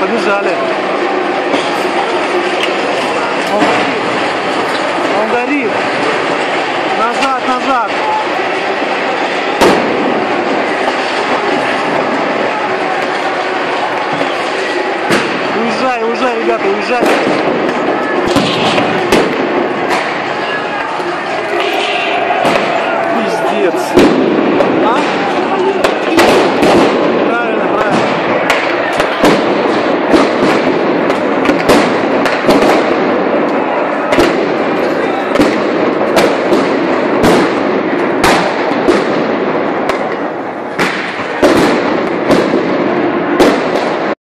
побежали. Он горит. Он горит. Назад, назад. Уезжай, уезжай, ребята, уезжай.